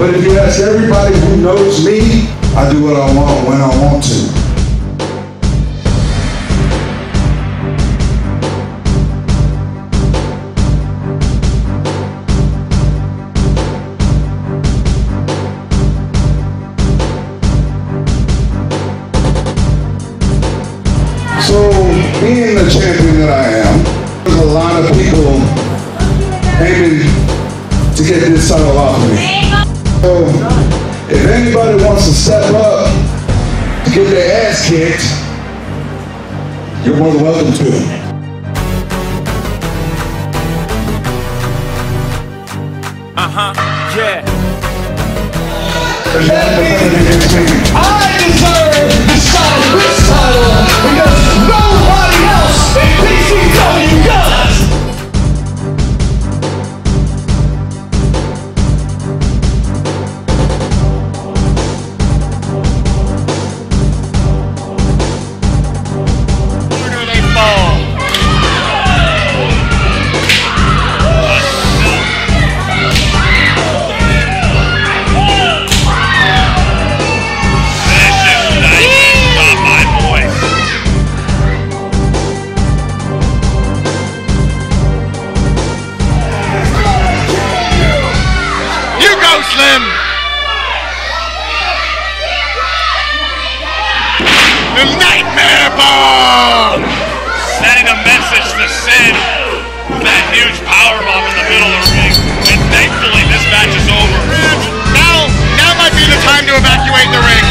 But if you ask everybody who knows me, I do what I want when I want to. So, being the champion that I am, there's a lot of people aiming to get this title off of me. So, if anybody wants to step up to get their ass kicked, you're more than welcome to. Uh-huh, yeah. The Nightmare Bomb! Sending a message to Sid with that huge power bomb in the middle of the ring. And thankfully, this match is over. Now, now might be the time to evacuate the ring.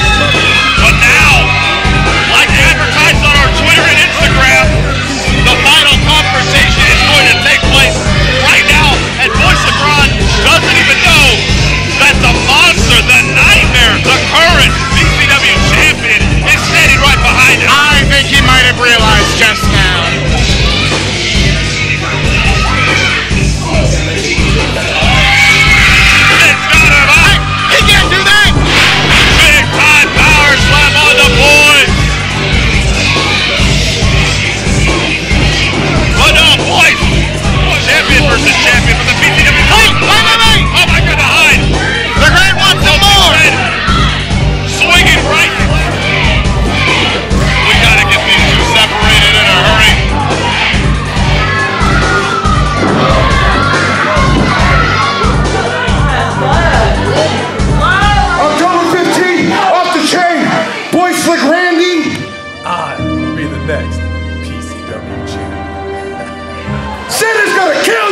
Sid is gonna kill